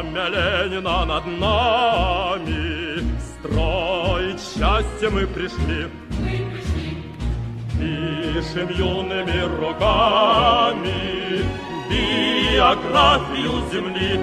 Знамя Ленина над нами, строить счастье мы пришли. Пишем юными руками биографию. Земли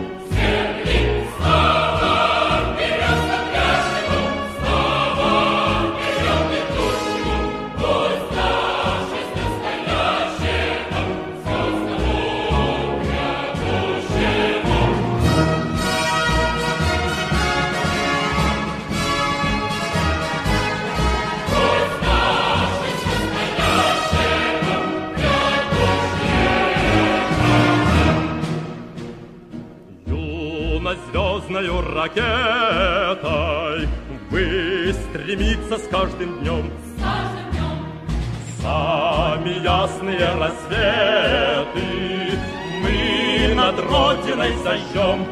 звездною ракетой. Вы стремиться с каждым днем С каждым днем Сами ясные рассветы. Мы над Родиной зажжем Зажжем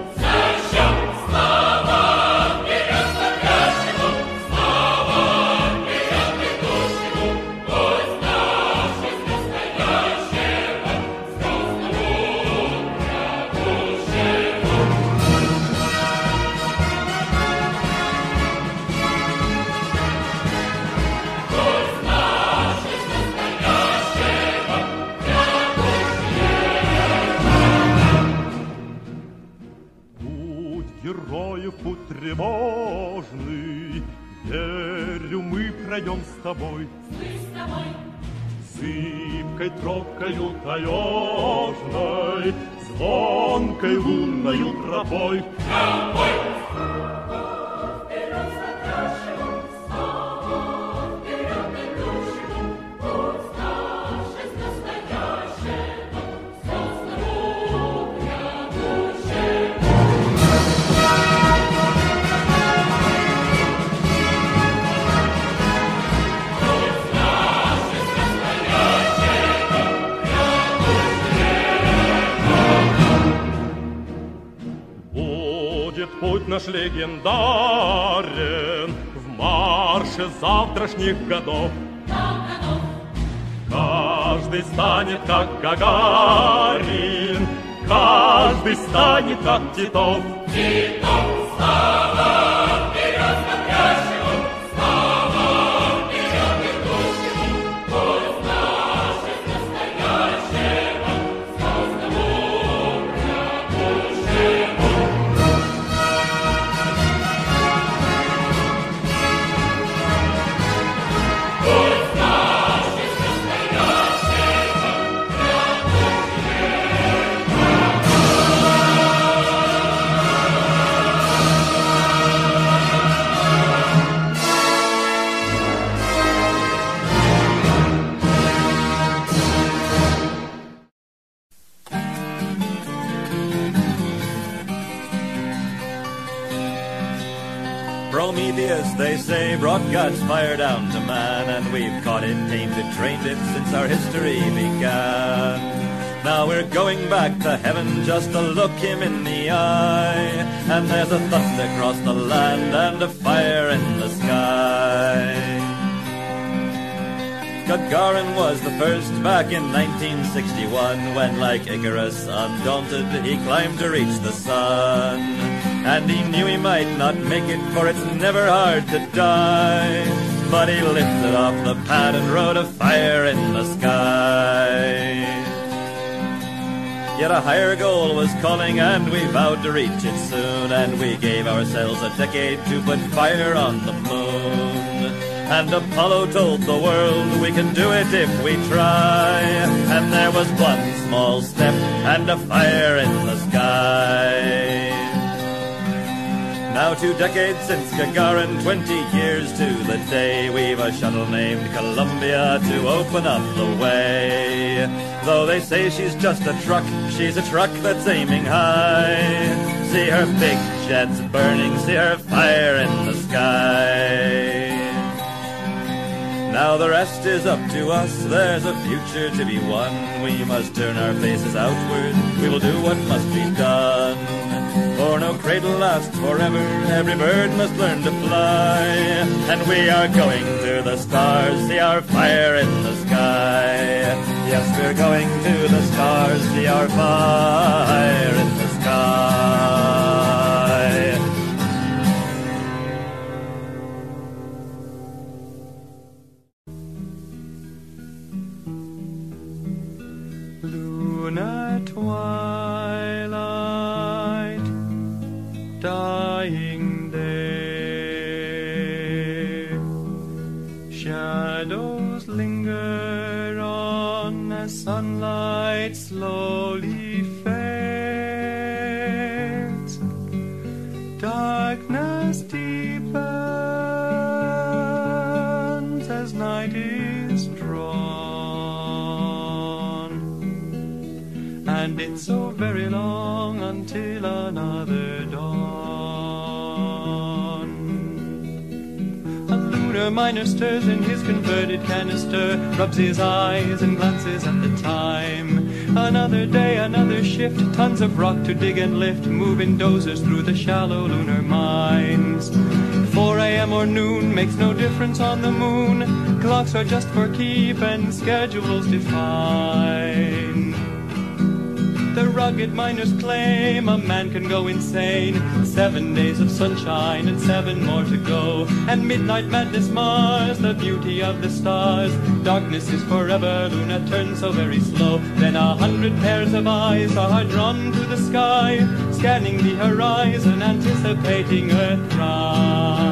путь тревожный, Верю, мы пройдем с тобой. Мы с тобой. Сыпкой тропкою таежной, Звонкой лунною тропой. Тропой! Наш легендарен В марше завтрашних годов. Каждый станет как Гагарин, Каждый станет как Титов. Титов слава, they say, brought God's fire down to man, and we've caught it, tamed it, trained it since our history began. Now we're going back to heaven just to look him in the eye, and there's a thunder across the land and a fire in the sky. Gagarin was the first back in 1961 when, like Icarus, undaunted, he climbed to reach the sun. And he knew he might not make it, for it's never hard to die. But he lifted off the pad and wrote a fire in the sky. Yet a higher goal was calling, and we vowed to reach it soon. And we gave ourselves a decade to put fire on the moon. And Apollo told the world we can do it if we try. And there was one small step and a fire in the sky. Now two decades since Gagarin, 20 years to the day, we've a shuttle named Columbia to open up the way. Though they say she's just a truck, she's a truck that's aiming high. See her big jets burning, see her fire in the sky. Now the rest is up to us, there's a future to be won. We must turn our faces outward, we will do what must be done. For no cradle lasts forever, every bird must learn to fly. And we are going to the stars, see our fire in the sky. Yes, we're going to the stars, see our fire in the sky. Shadows linger on as sunlight slowly fades. Darkness deepens as night is drawn. And it's so very long until another Lunar miner stirs in his converted canister, rubs his eyes and glances at the time. Another day, another shift, tons of rock to dig and lift, moving dozers through the shallow lunar mines. 4 a.m. or noon makes no difference on the moon. Clocks are just for keep and schedules define. The rugged miners claim a man can go insane. Seven days of sunshine and seven more to go. And midnight madness mars the beauty of the stars. Darkness is forever, Luna turns so very slow. Then a hundred pairs of eyes are drawn to the sky, scanning the horizon, anticipating Earthrise.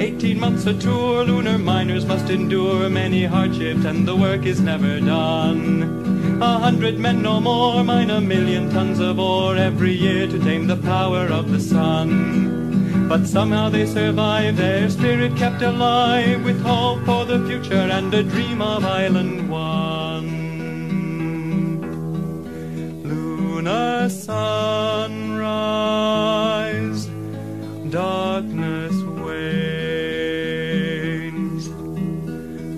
Eighteen months a tour, lunar miners must endure many hardships, and the work is never done. A hundred men no more mine a million tons of ore every year to tame the power of the sun. But somehow they survive, their spirit kept alive with hope for the future and a dream of Island One. Lunar sunrise, darkness wanes,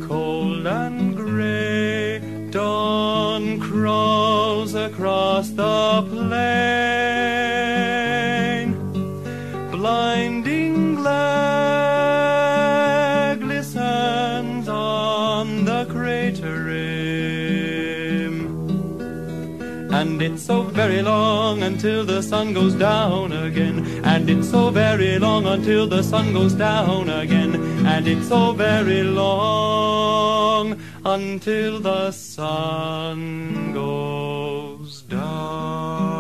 cold and crawls across the plain. Blinding glare glistens on the crater rim. And it's so very long until the sun goes down again. And it's so very long until the sun goes down again. And it's so very long until the sun goes down.